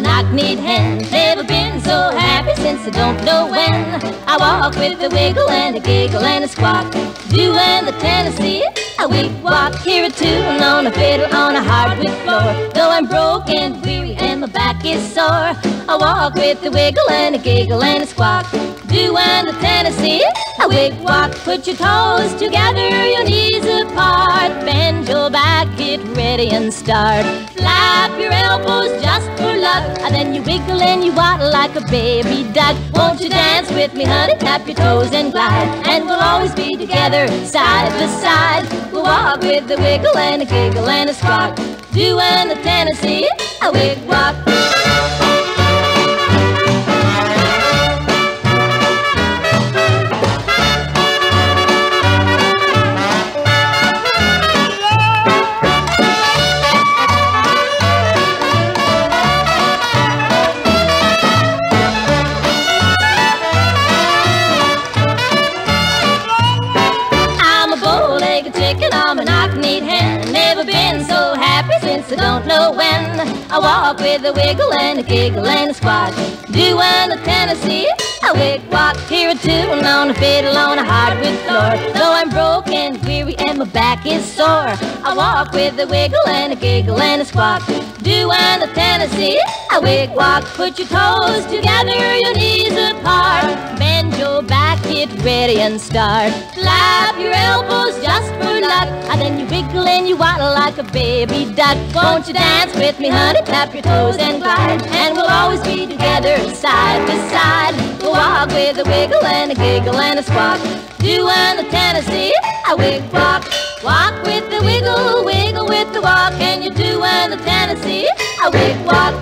knock-kneed hen. Never been so happy since I don't know when. I walk with a wiggle and a giggle and a squawk. Doing the Tennessee, a wig walk. Hear a tune on a fiddle on a hardwood floor. Though I'm broken, weary, and my back is sore. I walk with a wiggle and a giggle and a squawk. Doing the Tennessee, a wig walk. Put your toes together, your knees apart. Bend your back, get ready and start. Flap your elbows just for luck. And then you wiggle and you waddle like a baby duck. Won't you dance with me, honey? Tap your toes and glide. And we'll always be together, side by side. We'll walk with a wiggle and a giggle and a squawk. Doing the Tennessee, a wig walk. Bow-legged chicken, I'm a knock-kneed hen. Never been so happy since I don't know when. I walk with a wiggle and a giggle and a squawk. Doing the Tennessee, a wig walk. Hear a tune on a fiddle on a hardwood floor. Though I'm broken, weary, and my back is sore. I walk with a wiggle and a giggle and a squawk. Doing the Tennessee, a wig walk. Put your toes together, your knees apart. Bend your back, get ready and start. Flap your elbows just for luck. And then you wiggle and you waddle like a baby duck. Won't you dance with me, honey? Tap your toes and glide. And we'll always be together, side by side. We'll walk with a wiggle and a giggle and a squawk. Doing the Tennessee, a wig walk. Walk with the wiggle, wiggle with the walk. And you're doing the Tennessee, a wig walk.